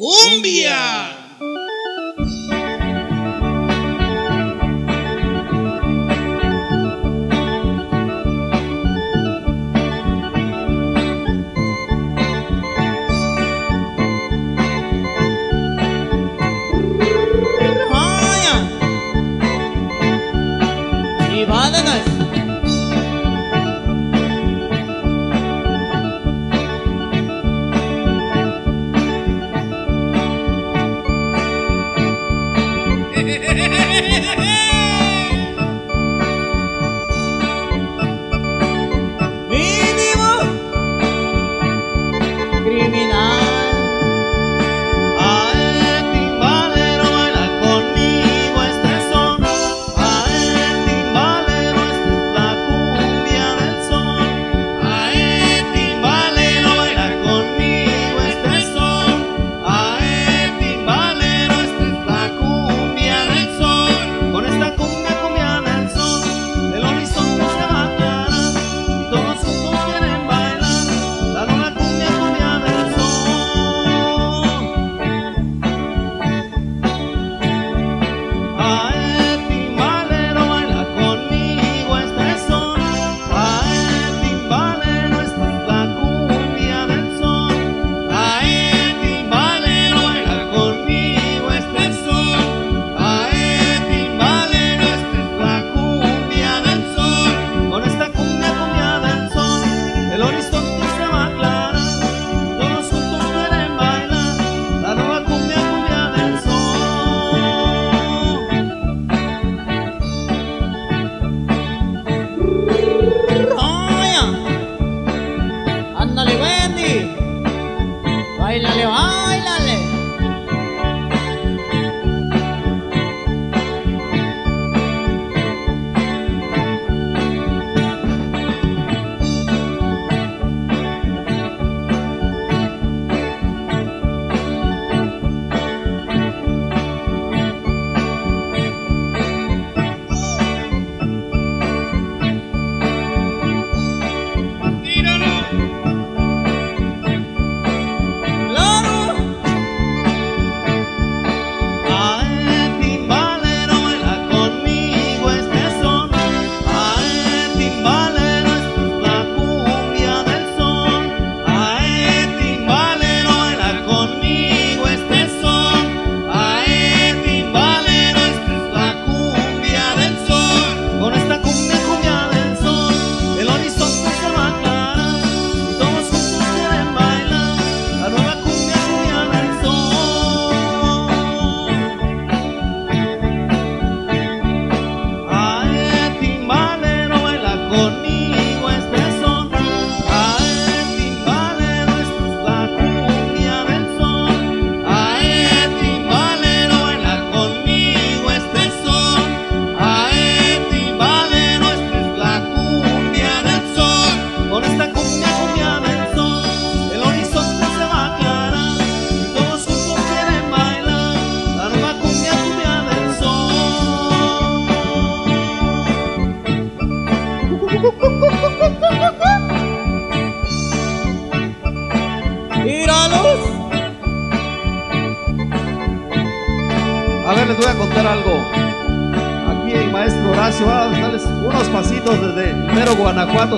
cumbia.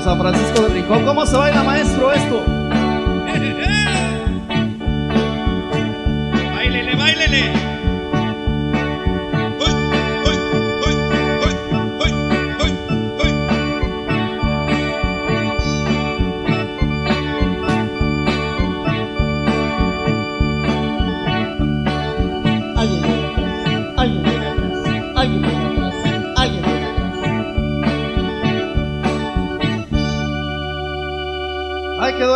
a Francisco de Rincón. ¿Cómo se baila,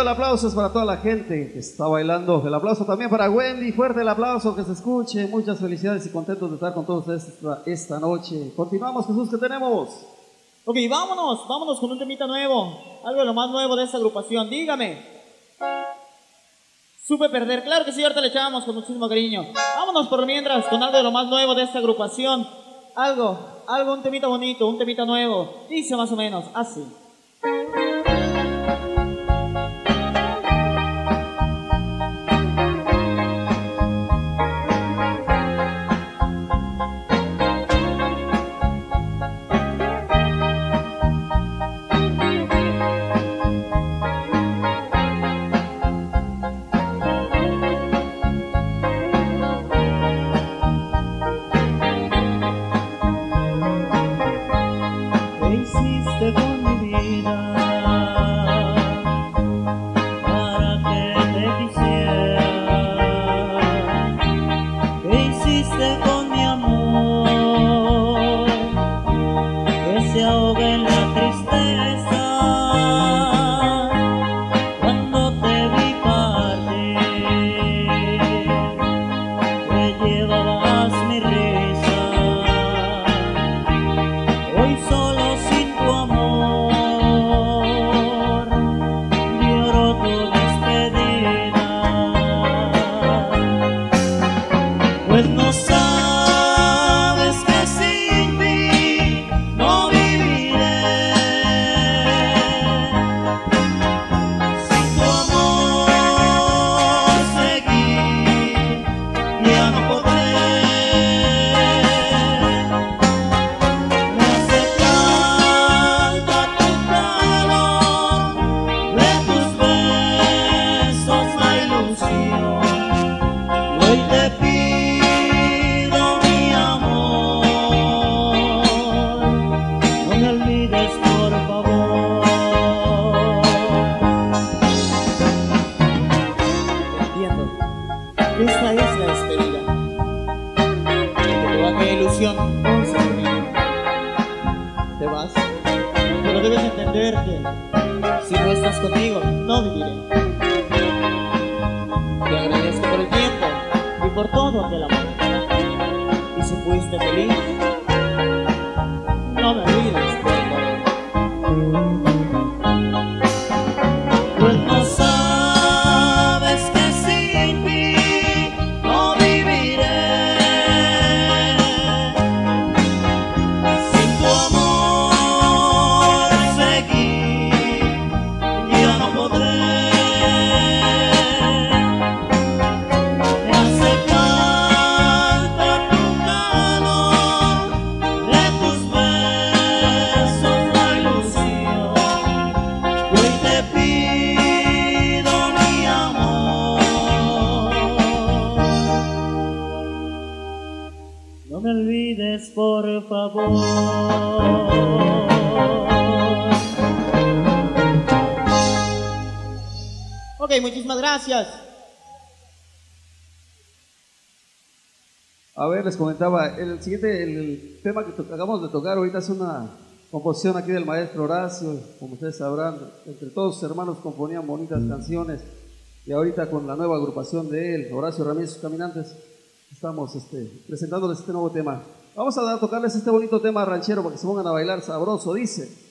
el aplauso es para toda la gente que está bailando. El aplauso también para Wendy. Fuerte el aplauso, que se escuche. Muchas felicidades y contentos de estar con todos esta, noche. Continuamos, Jesús, que tenemos? Ok, vámonos, vámonos con un temita nuevo. Algo de lo más nuevo de esta agrupación. Dígame. Supe perder. Claro que sí, ahorita le echamos con muchísimo cariño. Vámonos por mientras con algo de lo más nuevo de esta agrupación. Algo, algo, un temita bonito, un temita nuevo. Dice más o menos, así. Te vas, pero debes entender que si no estás conmigo, no viviré. Gracias. A ver, les comentaba, el siguiente, el, tema que acabamos de tocar ahorita es una composición aquí del maestro Horacio, como ustedes sabrán, entre todos sus hermanos componían bonitas canciones y ahorita con la nueva agrupación de él, Horacio Ramírez y sus Caminantes, estamos este, presentándoles este nuevo tema. Vamos a dar- tocarles este bonito tema ranchero para que se pongan a bailar sabroso, dice.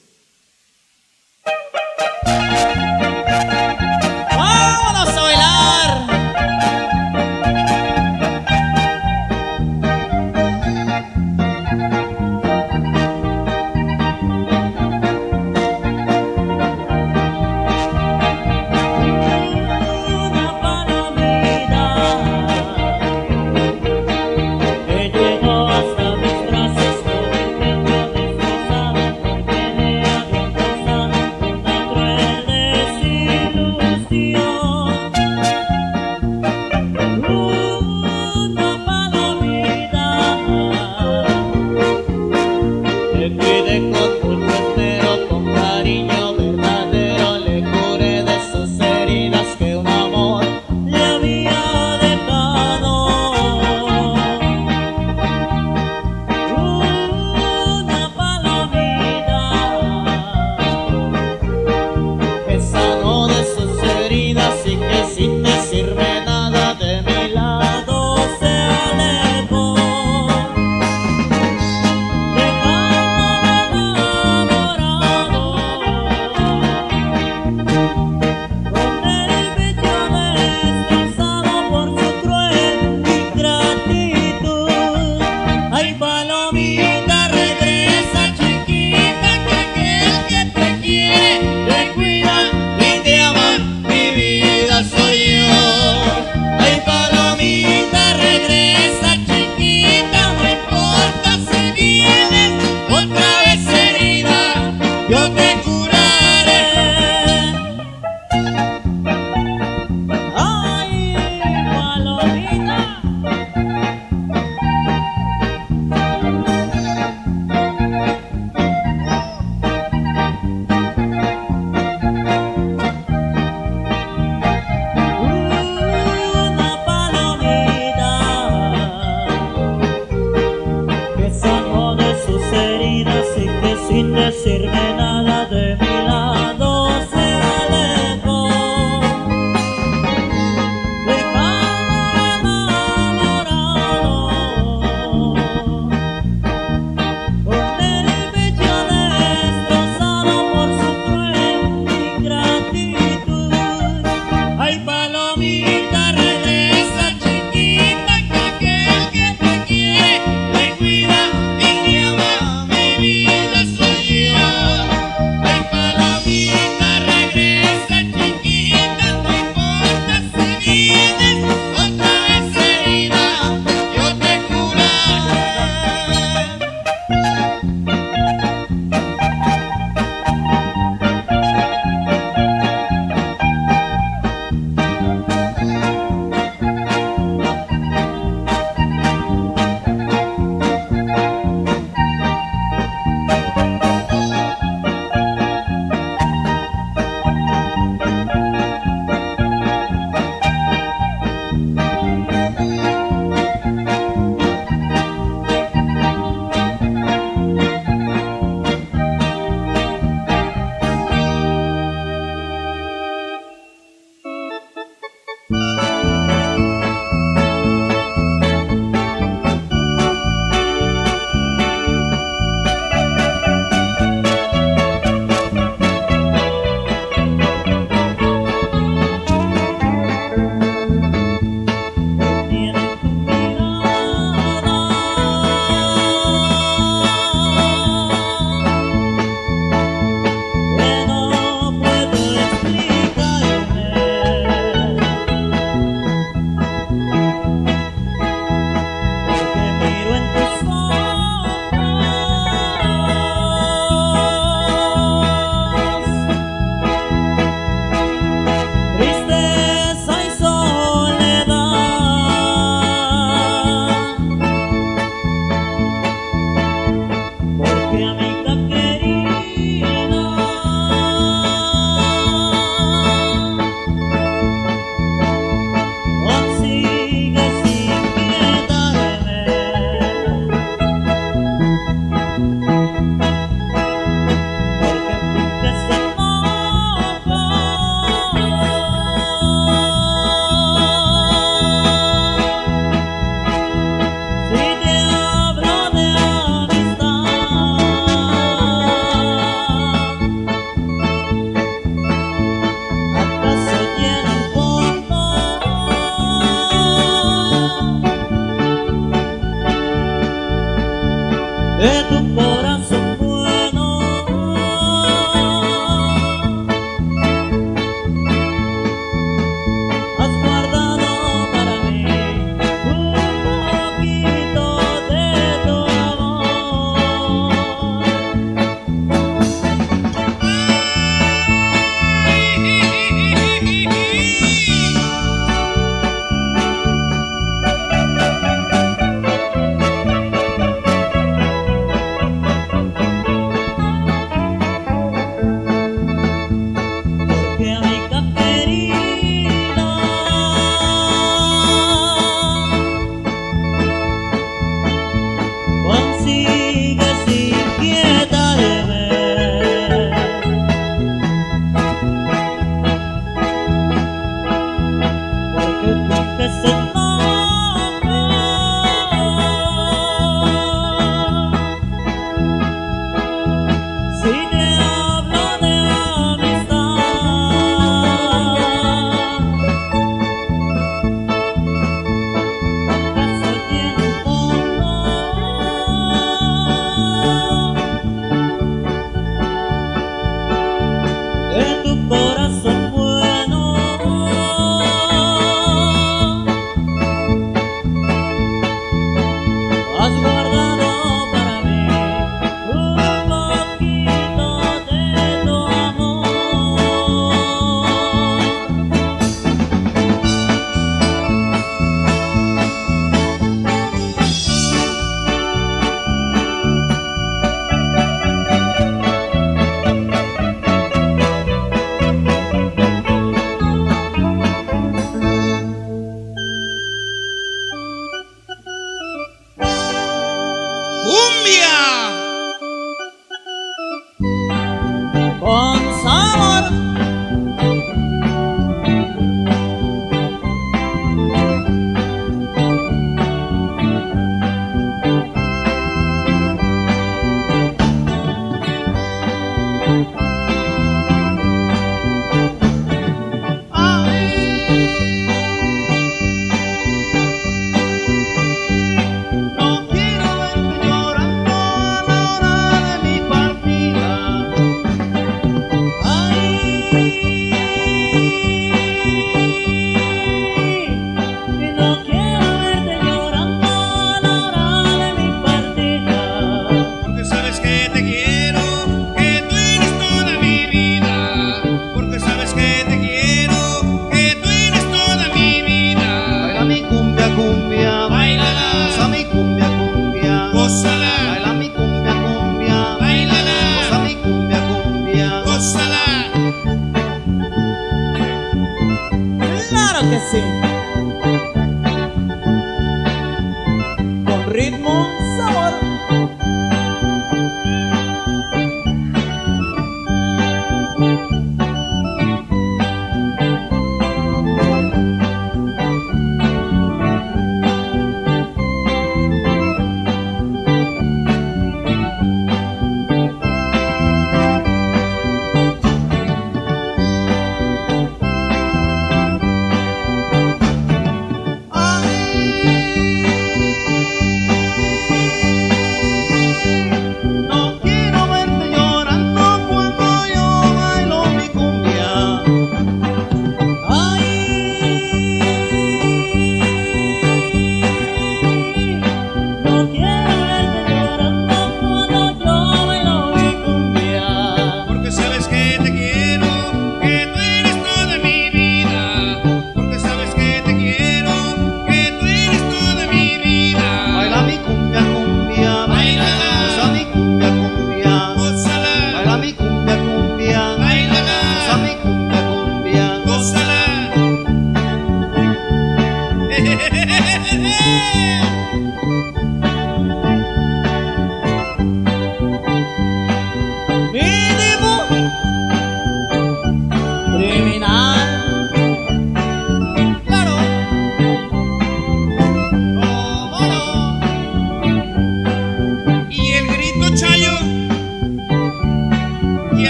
De tu corazón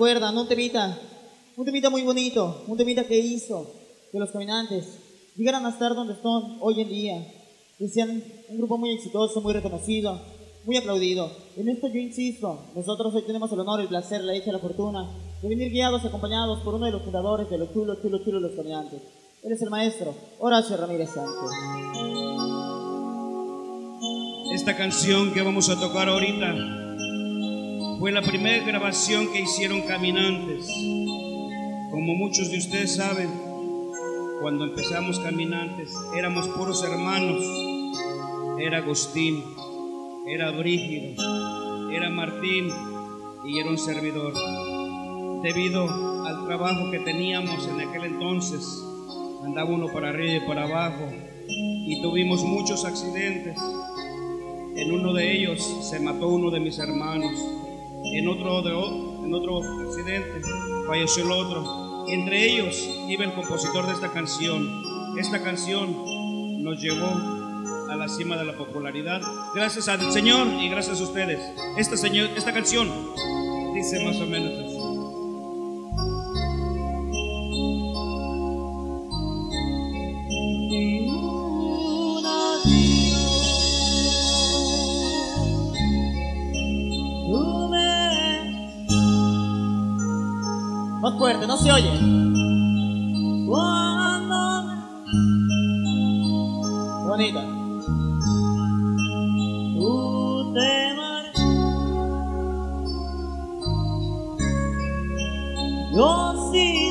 acuerdan, un temita, un temita muy bonito, un temita que hizo que los caminantes llegaran a estar donde están hoy en día. Que sean un grupo muy exitoso, muy reconocido, muy aplaudido. En esto yo insisto, nosotros hoy tenemos el honor, el placer, la dicha, la fortuna de venir guiados, acompañados por uno de los fundadores de los chulos, chulos, chulos, los caminantes. Él es el maestro Horacio Ramírez Sánchez. Esta canción que vamos a tocar ahorita fue la primera grabación que hicieron Caminantes. Como muchos de ustedes saben, cuando empezamos Caminantes éramos puros hermanos. Era Agustín, era Brígido, era Martín y era un servidor. Debido al trabajo que teníamos en aquel entonces, andaba uno para arriba y para abajo y tuvimos muchos accidentes. En uno de ellos se mató uno de mis hermanos. En otro, de, en otro accidente falleció el otro. Entre ellos iba el compositor de esta canción. Esta canción nos llevó a la cima de la popularidad. Gracias al Señor y gracias a ustedes. Esta, señor, esta canción dice más o menos yo sin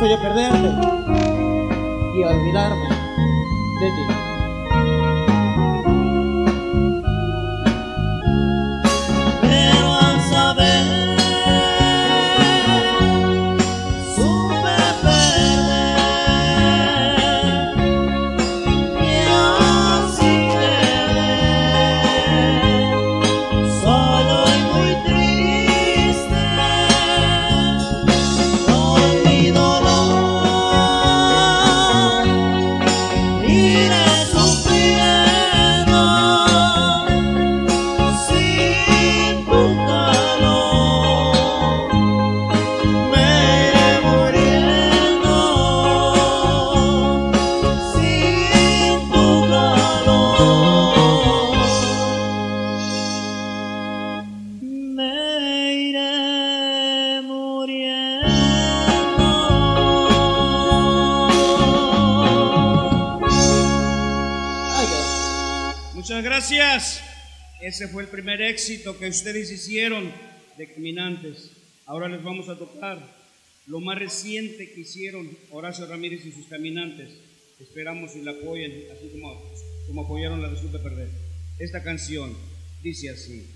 estoy a perderte y a olvidarme de ti. gracias. Ese fue el primer éxito que ustedes hicieron de caminantes. Ahora les vamos a tocar lo más reciente que hicieron Horacio Ramírez y sus caminantes. Esperamos y la apoyen, así como, como apoyaron la resulta perder. Esta canción dice así.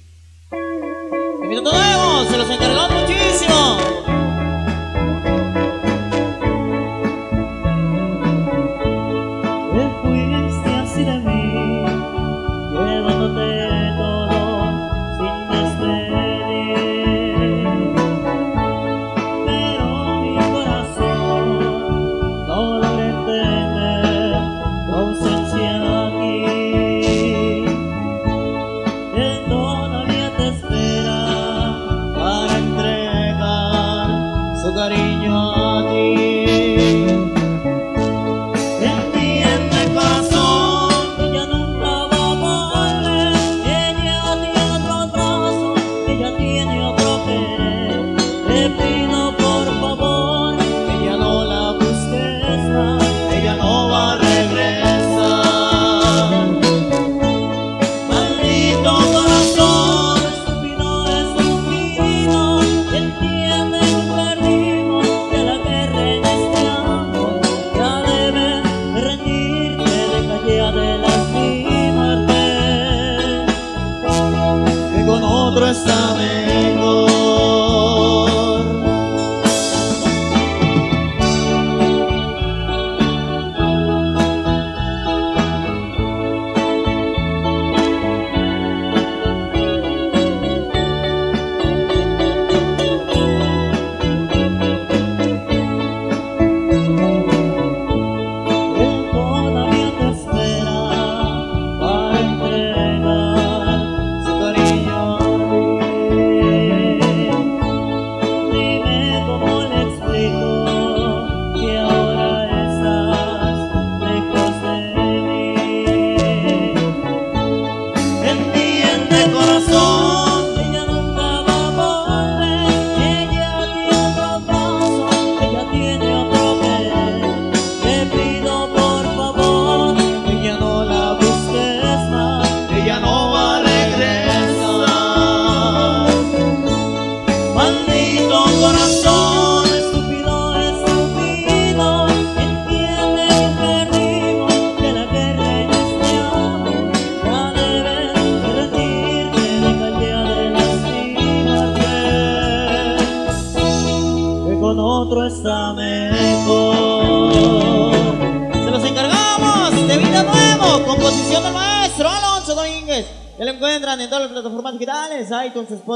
Se los encargó muchísimo.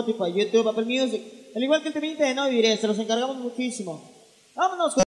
Spotify, YouTube, Apple Music, al igual que el T20 de No Viviré, se los encargamos muchísimo. Vámonos con